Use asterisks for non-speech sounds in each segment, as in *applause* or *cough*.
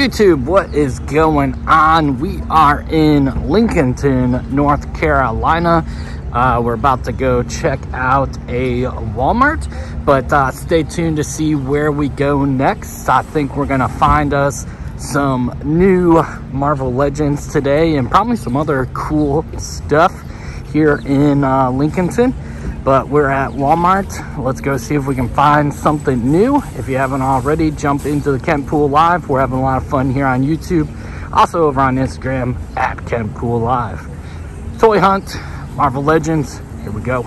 YouTube, what is going on? We are in Lincolnton, North Carolina. Uh, we're about to go check out a Walmart, but uh, stay tuned to see where we go next. I think we're gonna find us some new Marvel Legends today and probably some other cool stuff here in uh, Lincolnton but we're at Walmart. Let's go see if we can find something new. If you haven't already, jump into the Kent Pool Live. We're having a lot of fun here on YouTube. Also over on Instagram at Kent Pool Live. Toy Hunt, Marvel Legends, here we go.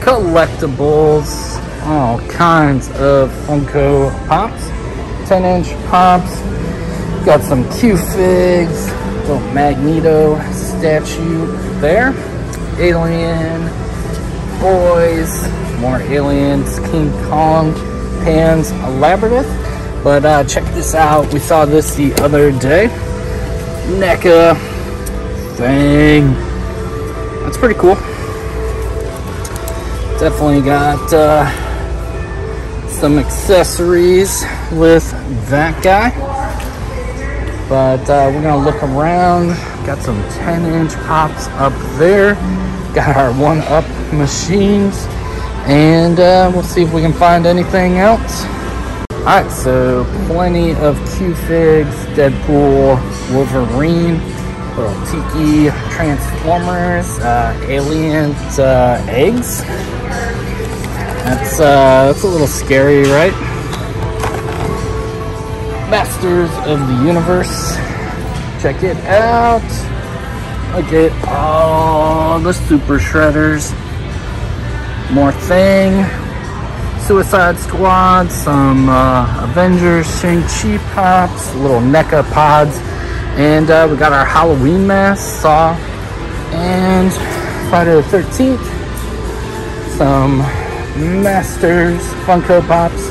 Collectibles, all kinds of Funko Pops, 10 inch Pops. Got some Q-Figs, little Magneto statue there. Alien, Boys, more aliens, King Kong, Pan's Labyrinth. But uh, check this out, we saw this the other day. NECA thing. That's pretty cool. Definitely got uh, some accessories with that guy. But uh, we're gonna look around. Got some 10 inch pops up there. Got our one up machines. And uh, we'll see if we can find anything else. All right, so plenty of Q-Figs, Deadpool, Wolverine, little Tiki Transformers, uh, Aliens, uh, eggs. That's, uh, that's a little scary, right? Masters of the Universe. Check it out. Look at all the Super Shredders. More Thing. Suicide Squad. Some uh, Avengers. Shang-Chi Pops. Little NECA Pods. And uh, we got our Halloween mask. Saw. And Friday the 13th. Some Masters, Funko Pops,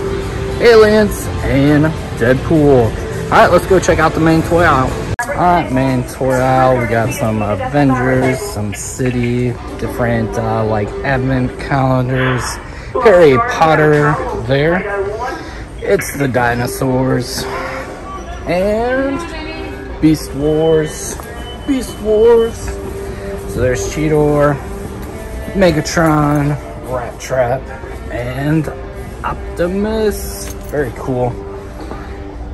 Aliens, and Deadpool. All right, let's go check out the main toy aisle. All right, main toy aisle, we got some Avengers, some City, different uh, like advent calendars, Harry Potter there. It's the dinosaurs. And Beast Wars, Beast Wars. So there's Cheetor, Megatron, Rat Trap, and Optimus. Very cool.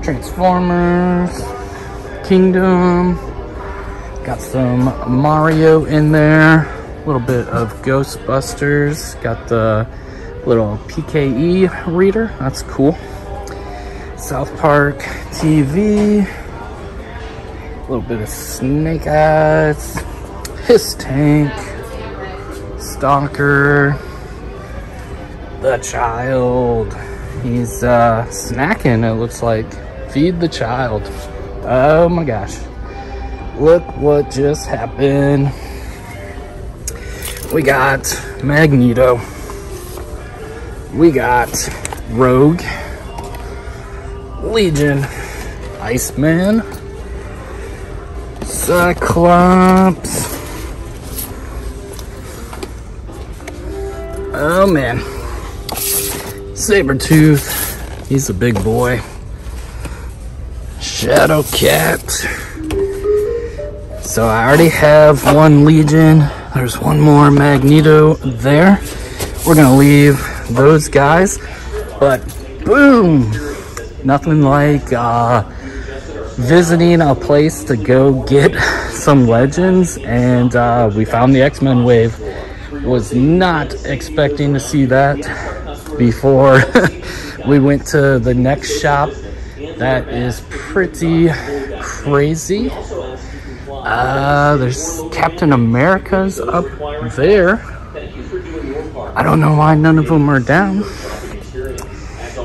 Transformers, Kingdom. Got some Mario in there. A little bit of Ghostbusters. Got the little PKE reader. That's cool. South Park TV. A little bit of Snake Eyes. HISS Tank. Stalker the child. He's uh, snacking, it looks like. Feed the child. Oh my gosh. Look what just happened. We got Magneto. We got Rogue. Legion. Iceman. Cyclops. Oh man. Sabretooth, he's a big boy. Shadow Cat. So I already have one Legion. There's one more Magneto there. We're gonna leave those guys. But boom! Nothing like uh, visiting a place to go get some legends and uh, we found the X-Men wave. Was not expecting to see that before *laughs* we went to the next shop. That is pretty crazy. Uh, there's Captain America's up there. I don't know why none of them are down.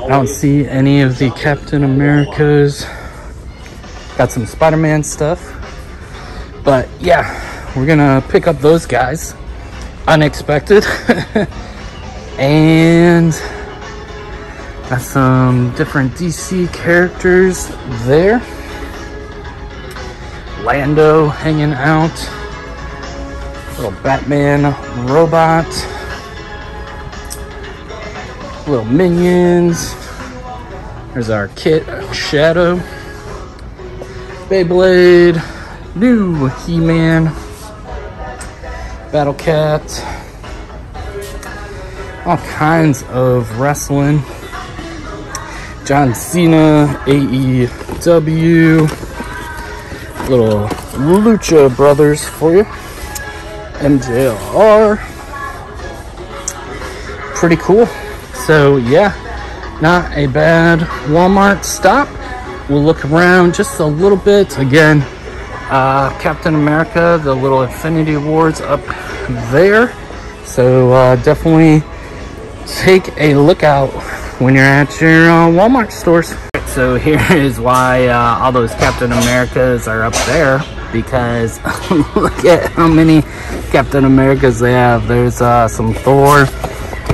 I don't see any of the Captain Americas. Got some Spider-Man stuff. But yeah, we're gonna pick up those guys. Unexpected. *laughs* And got some different DC characters there. Lando hanging out. Little Batman robot. Little minions. There's our kit, Shadow. Beyblade. New He-Man. Battle Cat. All kinds of wrestling. John Cena, AEW, little Lucha Brothers for you, MJR. Pretty cool. So yeah, not a bad Walmart stop. We'll look around just a little bit. Again, uh, Captain America, the little Infinity Awards up there. So uh, definitely take a look out when you're at your uh, Walmart stores. So here *laughs* is why uh, all those Captain Americas are up there because *laughs* look at how many Captain Americas they have. There's uh, some Thor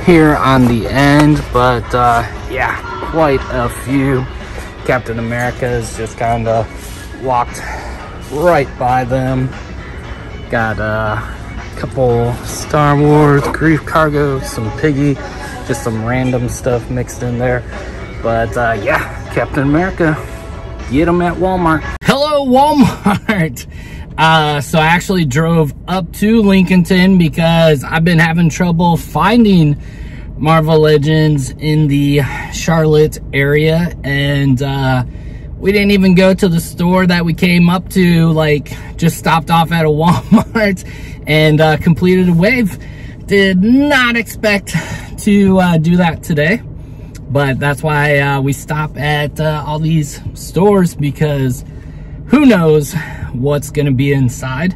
here on the end, but uh, yeah, quite a few Captain Americas just kind of walked right by them. Got uh, a couple Star Wars, Grief Cargo, some Piggy, just some random stuff mixed in there. But uh, yeah, Captain America, get them at Walmart. Hello, Walmart. *laughs* Uh, so I actually drove up to Lincolnton because I've been having trouble finding Marvel Legends in the Charlotte area. And uh, we didn't even go to the store that we came up to, like just stopped off at a *laughs* Walmart and uh, completed a wave. Did not expect to uh, do that today. But that's why uh, we stop at uh, all these stores because who knows what's to be inside.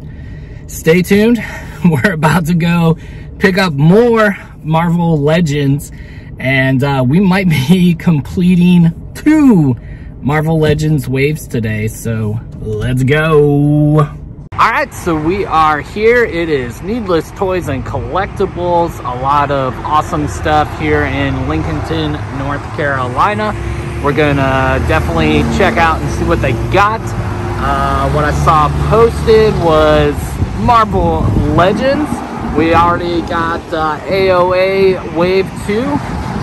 Stay tuned. *laughs* We're about to go pick up more Marvel Legends and uh, we might be *laughs* completing two Marvel Legends waves today. So let's go. All right, so we are here. It is Needless Toys and Collectibles. A lot of awesome stuff here in Lincolnton, North Carolina. We're gonna definitely check out and see what they got. Uh, what I saw posted was Marvel Legends. We already got uh, AOA Wave 2.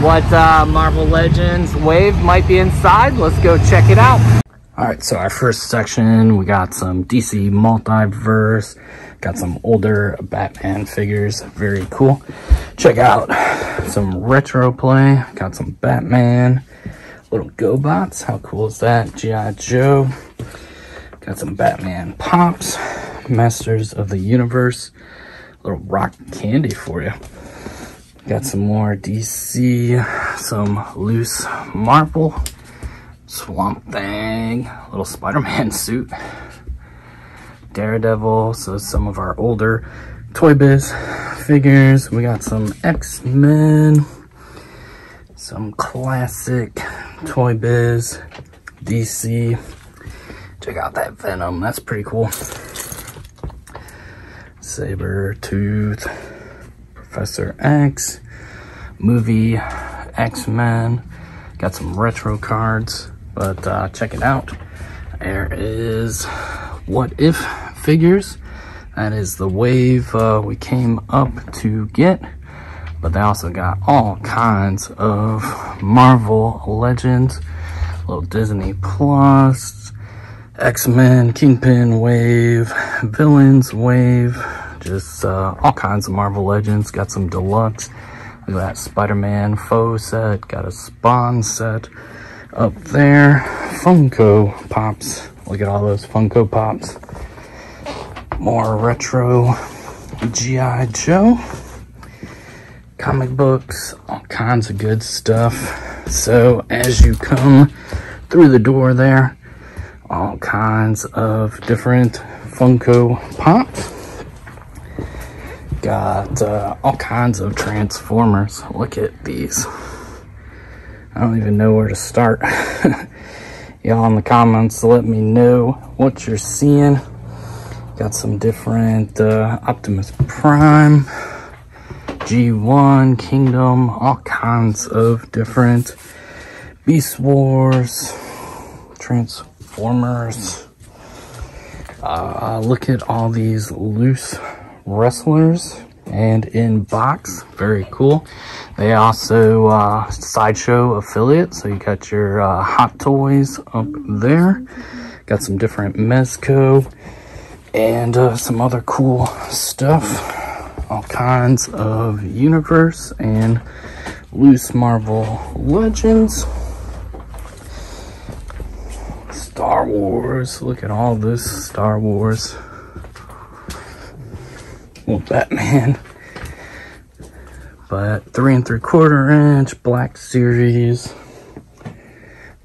What uh, Marvel Legends Wave might be inside. Let's go check it out. All right, so our first section, we got some DC Multiverse, got some older Batman figures, very cool. Check out some retro play, got some Batman, little GoBots, how cool is that? G.I. Joe, got some Batman Pops, Masters of the Universe, little rock candy for you. Got some more DC, some loose Marvel, Swamp Thing, little Spider-Man *laughs* suit, Daredevil, so some of our older Toy Biz figures. We got some X-Men, some classic Toy Biz, DC. Check out that Venom, that's pretty cool. Sabretooth, Professor X, movie X-Men. Got some retro cards. But uh, check it out. There is What If figures. That is the wave uh, we came up to get. But they also got all kinds of Marvel Legends, little Disney Plus, X-Men, Kingpin Wave, Villains Wave, just uh, all kinds of Marvel Legends. Got some deluxe. Look at that Spider-Man faux set, got a Spawn set up there. Funko Pops. Look at all those Funko Pops. More retro G.I. Joe. Comic books, all kinds of good stuff. So as you come through the door there, all kinds of different Funko Pops. Got uh, all kinds of Transformers. Look at these. I don't even know where to start. *laughs* Y'all in the comments let me know what you're seeing. Got some different uh, Optimus Prime, G1, Kingdom, all kinds of different Beast Wars, Transformers. Uh, look at all these loose wrestlers and in box. Very cool. They also uh, Sideshow affiliate, so you got your uh, Hot Toys up there. Got some different Mezco and uh, some other cool stuff. All kinds of universe and loose Marvel Legends. Star Wars. Look at all this Star Wars. Well, Batman. But three and three quarter inch Black Series.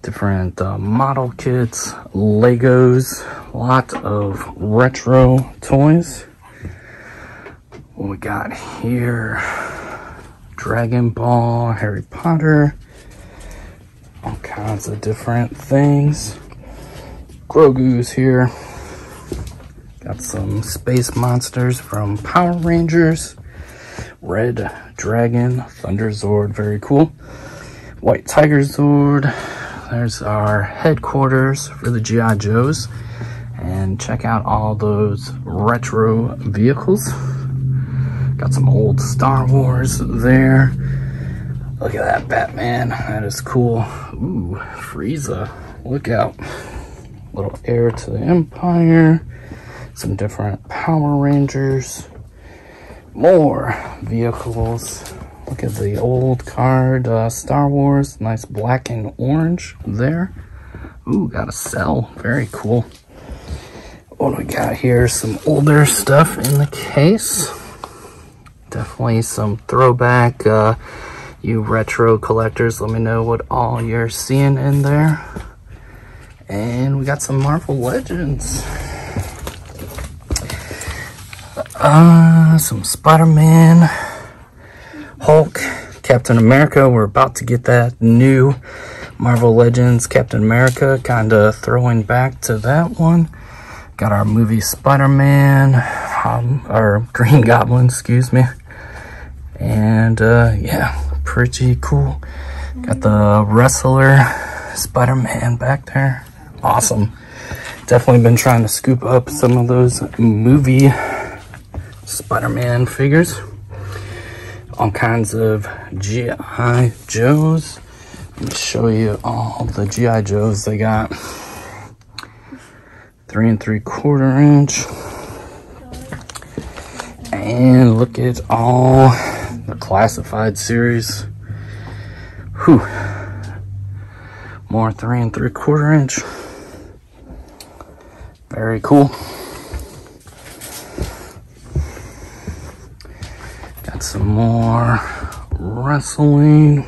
Different uh, model kits, Legos, lot of retro toys. What we got here? Dragon Ball, Harry Potter, all kinds of different things. Grogu's here. Got some space monsters from Power Rangers. Red Dragon, Thunder Zord, very cool. White Tiger Zord. There's our headquarters for the G.I. Joes. And check out all those retro vehicles. Got some old Star Wars there. Look at that Batman. That is cool. Ooh, Frieza. Look out. Little heir to the Empire some different Power Rangers, more vehicles. Look at the old card, uh, Star Wars, nice black and orange there. Ooh, got a cell, very cool. What do we got here? Some older stuff in the case. Definitely some throwback, uh, you retro collectors, let me know what all you're seeing in there. And we got some Marvel Legends. Uh, some Spider-Man, Hulk, Captain America. We're about to get that new Marvel Legends Captain America, kind of throwing back to that one. Got our movie Spider-Man, um, or *laughs* Green Goblin, excuse me. And uh, yeah, pretty cool. Got the wrestler Spider-Man back there. Awesome. Definitely been trying to scoop up some of those movie Spider-Man figures. All kinds of G.I. Joes. Let me show you all the G.I. Joes they got. Three and three quarter inch. And look at all the classified series. Whew. More three and three quarter inch. Very cool. Some more wrestling.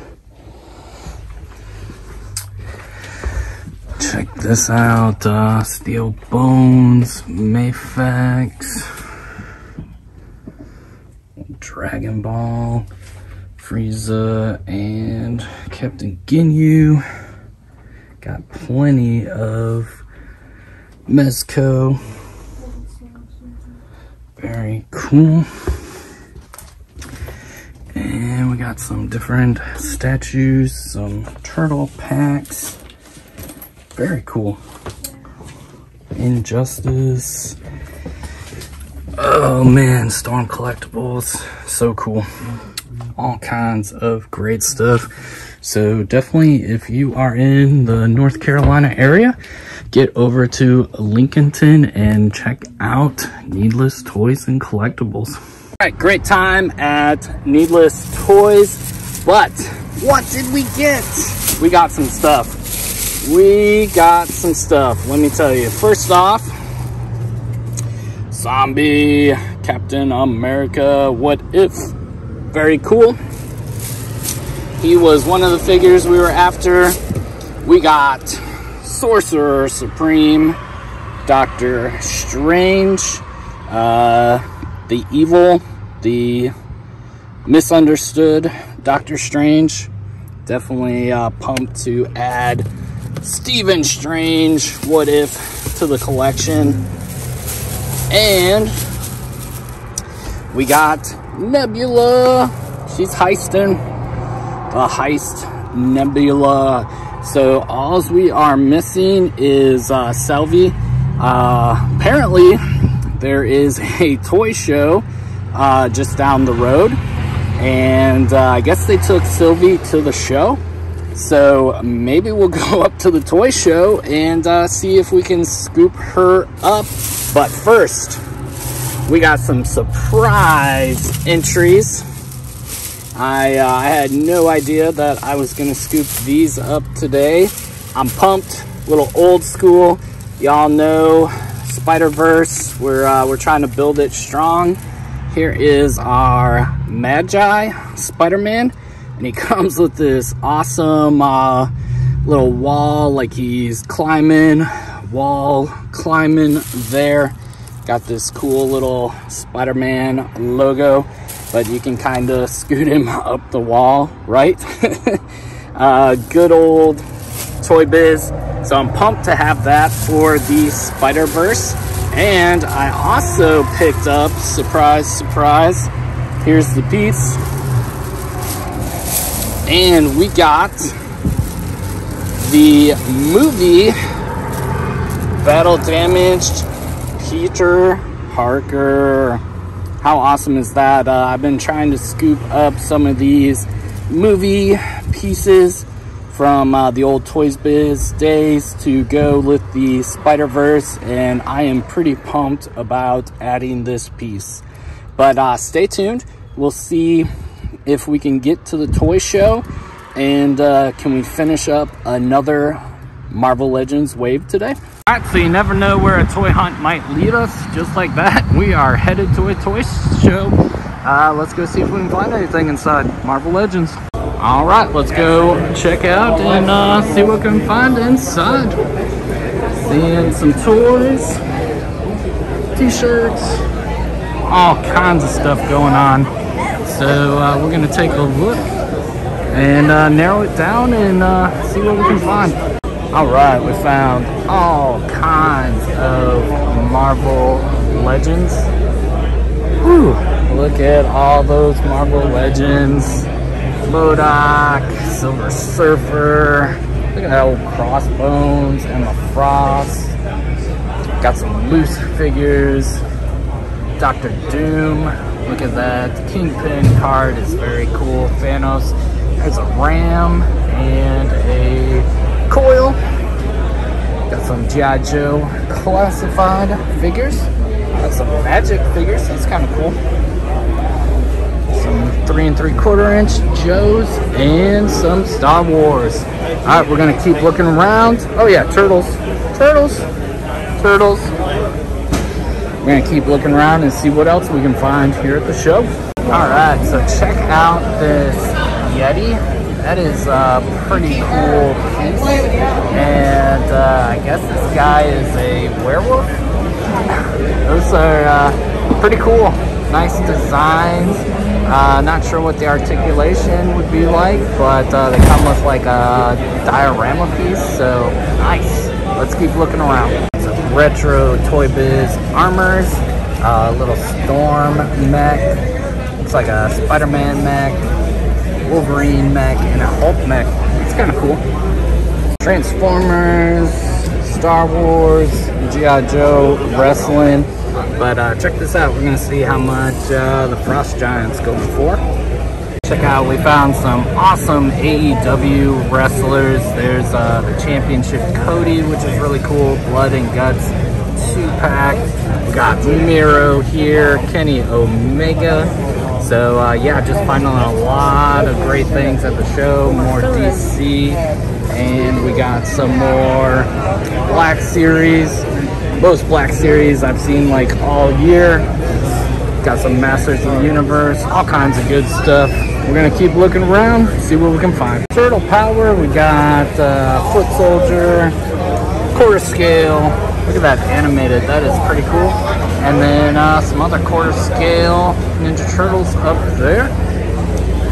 Check this out, uh, Steel Bones, Mafex, Dragon Ball, Frieza, and Captain Ginyu. Got plenty of Mezco. Very cool. And we got some different statues, some turtle packs. Very cool. Injustice. Oh man, Storm Collectibles. So cool. All kinds of great stuff. So definitely, if you are in the North Carolina area, get over to Lincolnton and check out Needless Toys and Collectibles. Right, great time at Needless Toys, but what did we get? We got some stuff. We got some stuff, let me tell you. First off, Zombie Captain America What If. Very cool. He was one of the figures we were after. We got Sorcerer Supreme, Doctor Strange, uh, the Evil the misunderstood Doctor Strange. Definitely uh, pumped to add Stephen Strange, What If, to the collection. And we got Nebula. She's heisting the heist Nebula. So all we are missing is uh, Sylvie. Uh, apparently, there is *laughs* a toy show uh, just down the road. And uh, I guess they took Sylvie to the show. So maybe we'll *laughs* go up to the toy show and uh, see if we can scoop her up. But first, we got some surprise entries. I, uh, I had no idea that I was gonna scoop these up today. I'm pumped, little old school. Y'all know Spider-Verse, we're, uh, we're trying to build it strong. Here is our Magi Spider-Man and he *laughs* comes with this awesome uh, little wall like he's climbing wall climbing there. Got this cool little spider-man logo but you can kind of scoot him *laughs* up the wall right? *laughs* Uh, good old toy biz. So i'm pumped to have that for the spider-verse and i also picked up surprise surprise here's the piece and we got the movie Battle Damaged Peter Parker. How awesome is that? Uh, I've been trying to scoop up some of these movie pieces from uh, the old Toys Biz days to go with the Spider-Verse and I am pretty pumped about adding this piece. But uh, stay tuned. We'll see if we can get to the toy show and uh, can we finish up another Marvel Legends wave today? All right, so you never know where a toy hunt might lead us. Just like that, *laughs* we are headed to a toy show. Uh, let's go see if we can find anything inside Marvel Legends. All right, let's go check out and uh, see what we can find inside. Seeing some toys, t-shirts, all kinds of stuff going on. So uh, we're gonna take a look and uh, narrow it down and uh, see what we can find. All right, we found all kinds of Marvel Legends. Whew, look at all those Marvel Legends. MODOK, Silver Surfer, look at that old Crossbones, Emma Frost. Got some loose figures, Doctor Doom, Look at that. The Kingpin card is very cool. Thanos. There's a ram and a coil. Got some G.I. Joe classified figures. Got some magic figures. That's kind of cool. Three and three quarter inch Joes and some Star Wars. All right, we're gonna keep looking around. Oh yeah, turtles, turtles, turtles. We're gonna keep looking around and see what else we can find here at the show. All right, so check out this Yeti. That is a pretty cool piece. And uh, I guess this guy is a werewolf. *laughs* Those are uh, pretty cool. Nice designs. Uh, not sure what the articulation would be like, but uh, they come with like a diorama piece, so nice. Let's keep looking around retro Toy Biz armors, a uh, little Storm mech, looks like a Spider-Man mech, Wolverine mech, and a Hulk mech. It's kind of cool. Transformers, Star Wars, G.I. Joe, wrestling. But uh, check this out, we're gonna see how much uh, the Frost Giant's going for. Check out, we found some awesome AEW wrestlers. There's uh, the Championship Cody, which is really cool. Blood and Guts two-pack. We got Miro here, Kenny Omega. So uh, yeah, just finding a lot of great things at the show. More DC, and we got some more Black Series. Most Black Series I've seen like all year. Got some Masters of the Universe, all kinds of good stuff. We're gonna keep looking around, see what we can find. Turtle Power, we got uh, Foot Soldier, quarter scale. Look at that animated, that is pretty cool. And then uh, some other quarter scale Ninja Turtles up there.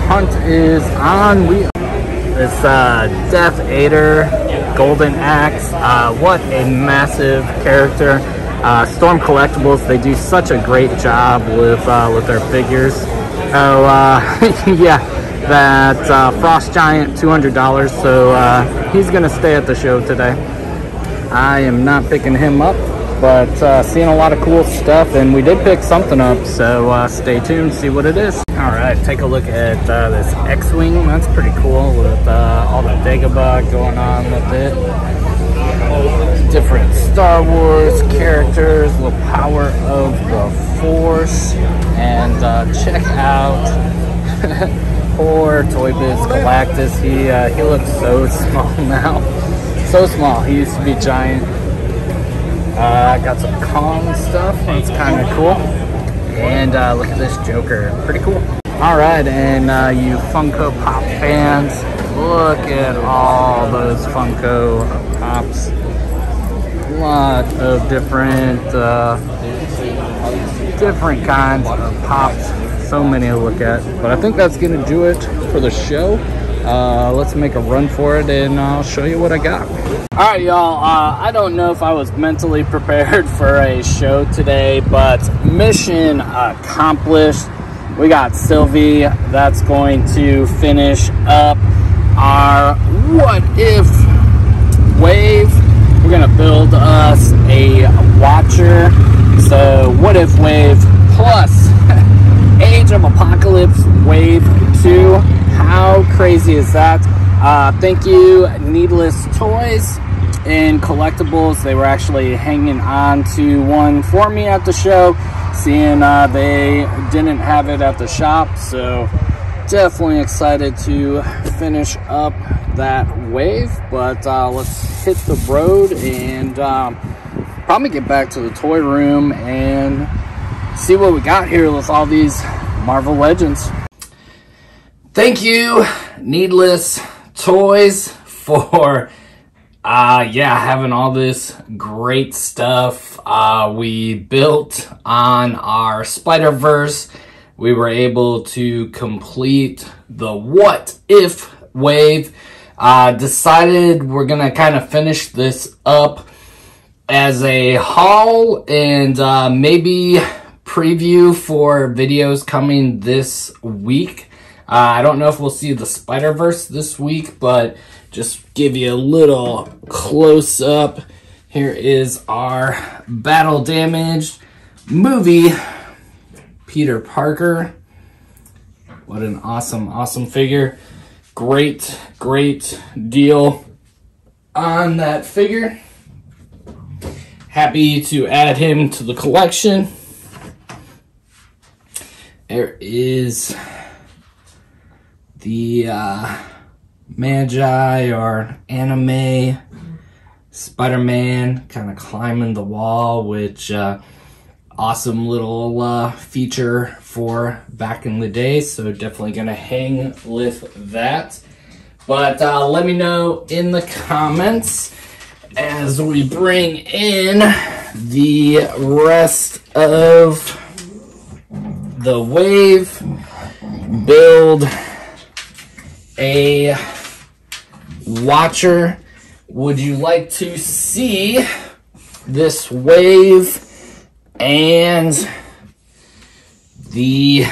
Hunt is on. We this uh, Death Adder Golden Axe. Uh, what a massive character. Uh, Storm Collectibles, they do such a great job with uh, with their figures. Oh, uh, *laughs* yeah, that uh, Frost Giant, $200, so he's going to stay at the show today. I am not picking him up. But uh, seeing a lot of cool stuff and we did pick something up so uh, stay tuned see what it is. All right take a look at uh, this x-wing. That's pretty cool with uh, all the dagobah going on with it. Different star wars characters the power of the force and uh, check out *laughs* poor toy biz galactus. He uh, he looks so *laughs* small now. So small. He used to be giant uh, got some Kong stuff. That's kind of cool. And uh, look at this Joker. Pretty cool. All right, and uh, you Funko Pop fans, look at all those Funko Pops. A lot of different, uh, different kinds of pops. So many to look at. But I think that's going to do it for the show. Uh, let's make a run for it and I'll show you what I got. All right, y'all. Uh, I don't know if I was mentally *laughs* prepared for a show today, but mission accomplished. We got Sylvie that's going to finish up our what if wave. We're gonna build us a watcher. So what if wave plus *laughs* Age of Apocalypse wave two. How crazy is that? Uh, thank you, Needless Toys and Collectibles. They were actually hanging on to one for me at the show, seeing uh, they didn't have it at the shop. So definitely excited to finish up that wave. But uh, let's hit the road and um, probably get back to the toy room and see what we got here with all these Marvel Legends. Thank you, Needless Toys, for uh yeah, having all this great stuff. Uh we built on our Spider-Verse. We were able to complete the what if wave. Uh decided we're gonna kind of finish this up as a haul and uh maybe preview for videos coming this week. Uh, I don't know if we'll see the Spider-Verse this week, but just give you a little close up. Here is our battle damaged movie, Peter Parker. What an awesome, awesome figure. Great, great deal on that figure. Happy to add him to the collection. There is the uh, Magi or anime Spider-Man kind of climbing the wall, which uh, awesome little uh, feature for back in the day. So definitely gonna hang with that. But uh, let me know in the comments as we bring in the rest of the wave, build a watcher. Would you like to see this wave and the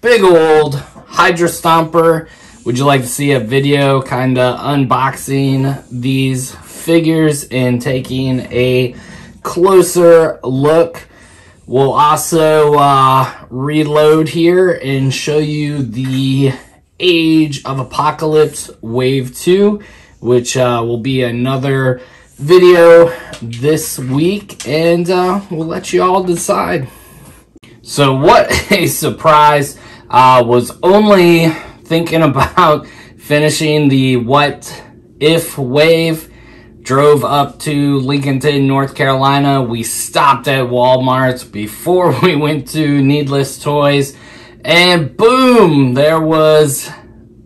big old Hydra Stomper? Would you like to see a video kind of unboxing these figures and taking a closer look? We'll also uh, reload here and show you the Age of Apocalypse Wave 2, which uh, will be another video this week, and uh, we'll let you all decide. So what *laughs* a surprise. Uh, was only thinking about *laughs* finishing the What If Wave drove up to Lincolnton, North Carolina. We stopped at Walmart before *laughs* we went to Needless Toys. And boom, there was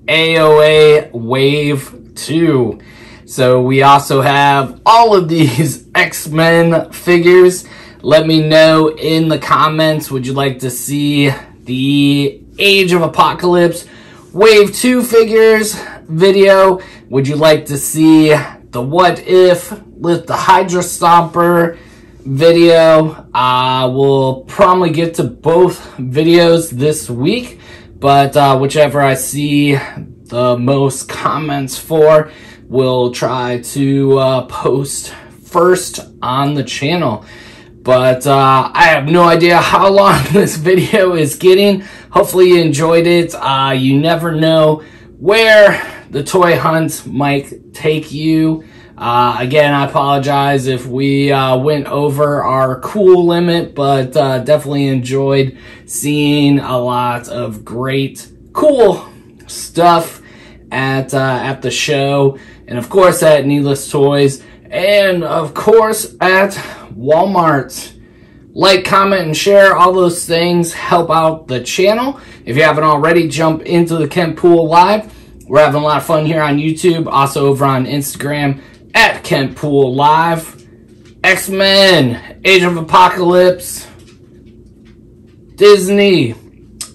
AOA Wave 2. So we also have all of these *laughs* X-Men figures. Let me know in the comments, would you like to see the Age of Apocalypse Wave 2 figures video? Would you like to see the what if with the Hydra Stomper video. Uh, we'll probably get to both videos this week, but uh, whichever I see the most comments for, we'll try to uh, post first on the channel. But uh, I have no idea how long *laughs* this video is getting. Hopefully you enjoyed it. Uh, you never know where the toy hunt might take you. Uh, again, I apologize if we uh, went over our cool limit, but uh, definitely enjoyed seeing a lot of great, cool stuff at uh, at the show, and of course at Needless Toys, and of course at Walmart. Like, comment, and share. All those things help out the channel. If you haven't already, jump into the Kent Pool Live. We're having a lot of fun here on YouTube, also over on Instagram at Kent Pool Live. X-Men, Age of Apocalypse, Disney,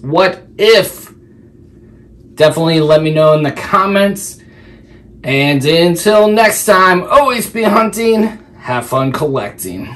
What If? Definitely let me know in the comments. And until next time, always be hunting, have fun collecting.